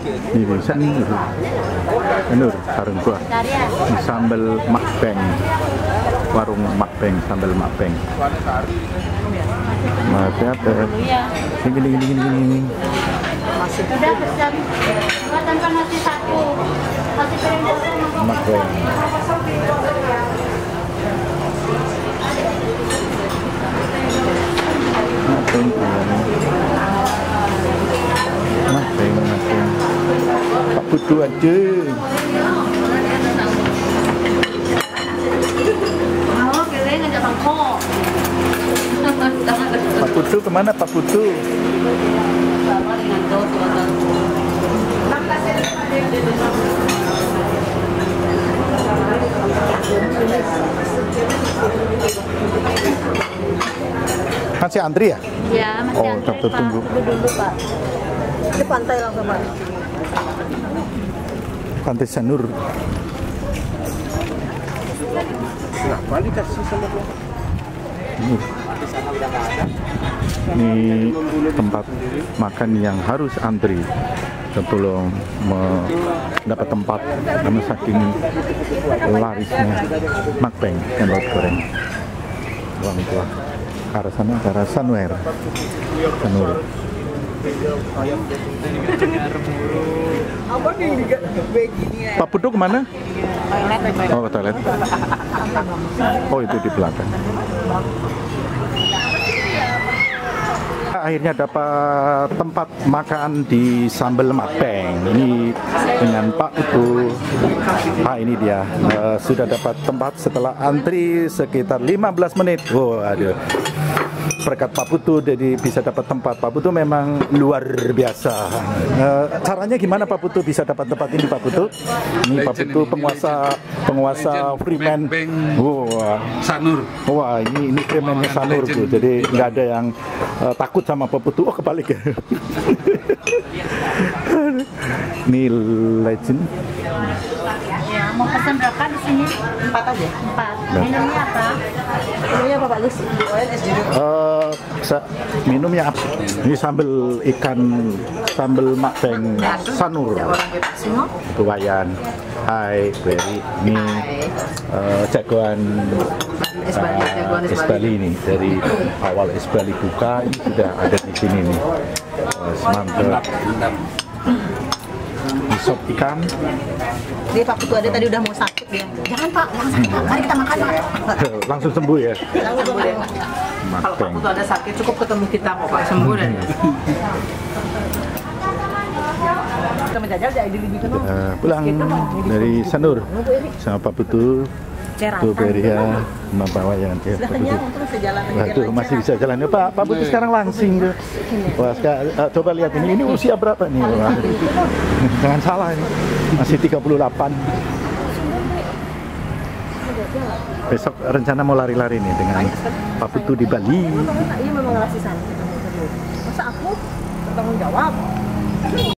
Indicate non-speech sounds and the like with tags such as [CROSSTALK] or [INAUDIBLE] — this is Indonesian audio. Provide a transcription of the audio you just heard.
Ini bisa nih. Nur, sarung gua. Ini sambal makbeng. Warung makbeng, sambal makbeng. Masih ada. Ini gini gini gini gini. Sudah pesan. Dua tanpa nasi satu. Nasi. Makbeng. Putu aja. Oh. Pak Putu ke mana Pak Putu? Masih antri ya? Ya, masih Oh, antri, Pak. tunggu. Tunggu dulu, Pak. Di pantai langsung Pak. Pantai Sanur. Ini. Ini tempat makan yang harus antri sebelum mendapat tempat karena saking larisnya makbeng endot goreng orang tua ke arah sana ke arah Sanwer Sanur Apa nih begini? Pak Putu ke mana? Oh ke toilet Oh itu di belakang akhirnya dapat tempat makan di Sambal Makbeng ini dengan Pak Putu Pak ini dia. Eh, sudah dapat tempat setelah antri sekitar 15 menit. Oh aduh berkat Pak Putu jadi bisa dapat tempat. Pak Putu memang luar biasa. Eh, caranya gimana Pak Putu bisa dapat tempat ini Pak Putu? Ini Pak Putu penguasa penguasa Freeman. wah. Sanur. Wah ini ini Omongan Sanur tuh, jadi nggak ada yang eh, takut sama Peputu. Oh kebalik ya. ini legend. Ya, mau pesan berapa di sini? Empat aja. Empat. Minumnya apa? Ini apa Pak Gus? ONS di Eh, sa- minumnya apa? Ini sambal ikan sambal makbeng Sanur. Kewayan. Hai, Berry. Ini eh, jagoan Es Bali, eh, jagoan es es Bali. Bali ini dari awal es Bali buka ini sudah ada di sini nih. Eh, Semantap. Sop ikan. Dia Pak Putu ada tadi udah mau sakit dia. Jangan Pak, jangan sakit Pak. Mari kita makan Pak. [LAUGHS] langsung sembuh ya Langsung boleh. Kalau Pak Putu ada sakit cukup ketemu kita kok Pak sembuh dan. Kita menjajal jadi lebih kenal. Eh, pulang dari Sanur sama Pak Putu Pak Wayan ya, Sudah Pak Putu. kenyang untuk sejalan. Waduh, masih bisa jalan ya Pak. Pak Putu sekarang langsing tuh. Wah, sekarang, eh, coba lihat ini. Ini usia berapa nih? Wah, jangan salah ini. Masih 38. Besok rencana mau lari-lari nih dengan Pak Putu di Bali. Iya memang ngasih sana. Masa aku bertanggung jawab?